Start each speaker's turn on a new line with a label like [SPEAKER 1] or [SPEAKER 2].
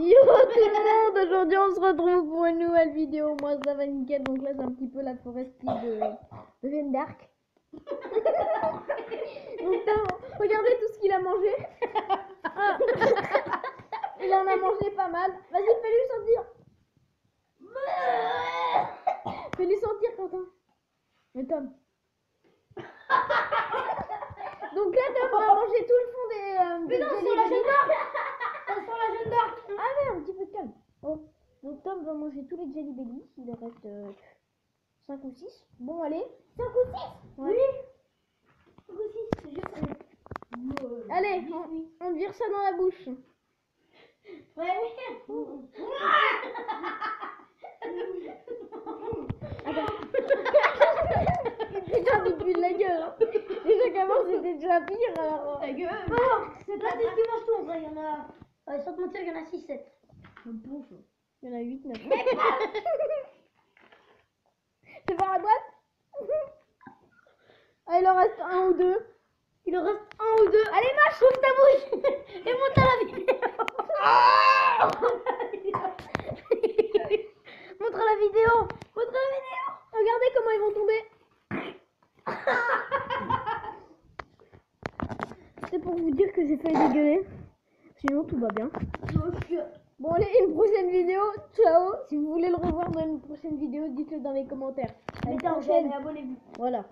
[SPEAKER 1] Yo tout le monde, aujourd'hui on se retrouve pour une nouvelle vidéo. Moi ça va nickel, donc là c'est un petit peu la forestier de, de Jeanne d'Arc. donc regardez tout ce qu'il a mangé. Ah. Il en a mangé pas mal. Vas-y, fais-lui sentir. Fais-lui sentir, Quentin. Mais Tom. Donc là, Tom va manger tout le fond des. euh, des
[SPEAKER 2] Mais non,
[SPEAKER 1] jelly
[SPEAKER 2] sur la
[SPEAKER 1] belly.
[SPEAKER 2] Jeanne d'Arc Ça sent la Jeanne d'Arc
[SPEAKER 1] Ah ouais, un petit peu de calme. Oh. Donc Tom va manger tous les Jelly Belly. Il en reste 5 ou 6. Bon, allez.
[SPEAKER 2] 5 ou 6
[SPEAKER 1] Ouais.
[SPEAKER 2] Oui 5 ou 6, c'est juste...
[SPEAKER 1] Allez, on, on vire ça dans la bouche.
[SPEAKER 2] Ouais.
[SPEAKER 1] Putain, il pue de la gueule. Hein. Déjà qu'avant c'était déjà pire. Alors...
[SPEAKER 2] Ta gueule Oh, c'est pas ce qui mange tout il y en a... Ouais, sans te mentir, il y en a 6, 7.
[SPEAKER 1] Il y en a 8, 9. C'est par la boîte Ah, il en reste un ou deux.
[SPEAKER 2] Il en reste un ou deux. Allez, mâche, ouvre ta bouche Et monte à la vidéo
[SPEAKER 1] Montre la vidéo. Montre la vidéo. Regardez comment ils vont tomber. C'est pour vous dire que j'ai failli dégueuler. Sinon, tout va bien. Bon, allez, une prochaine vidéo. Ciao. Si vous voulez le revoir dans une prochaine vidéo, dites-le dans les commentaires. À une prochaine.
[SPEAKER 2] abonnez-vous.
[SPEAKER 1] Voilà.